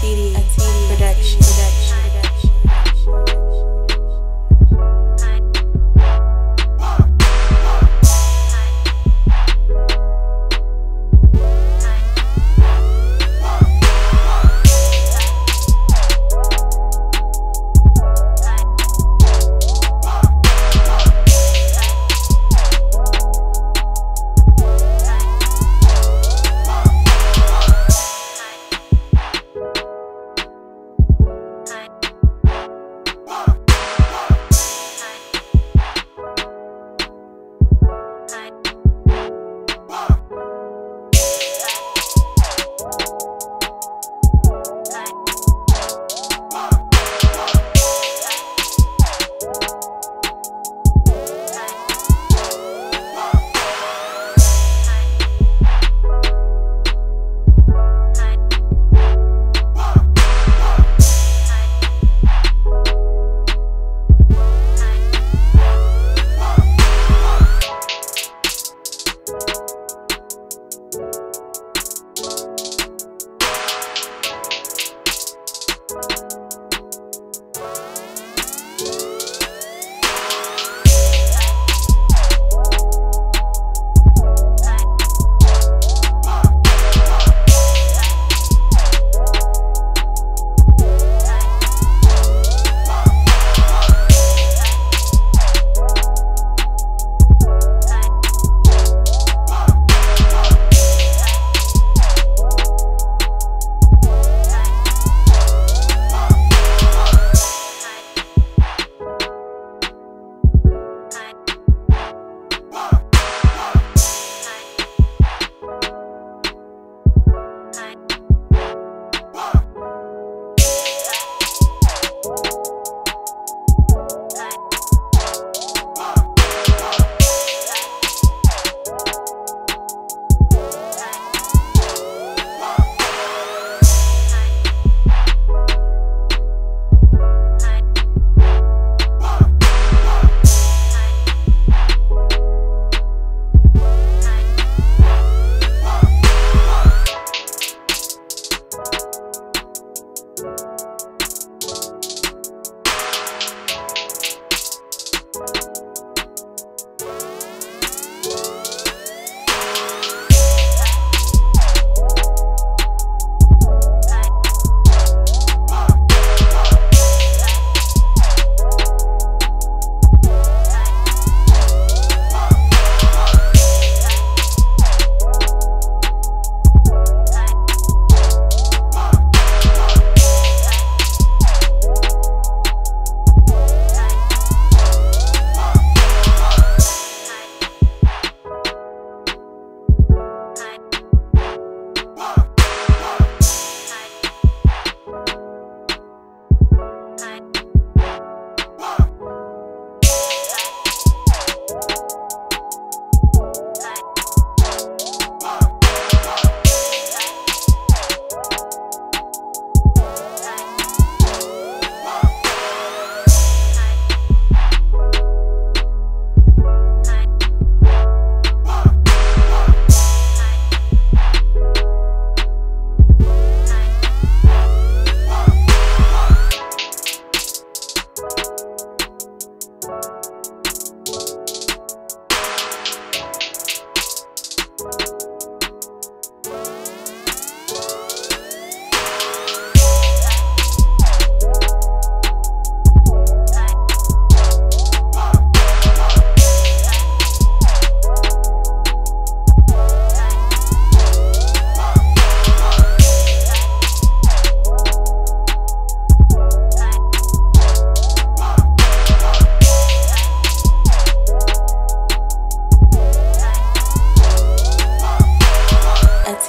TD, production.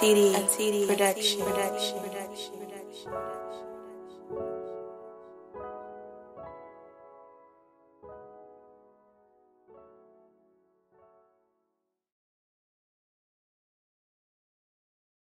TD, production. production. production. production.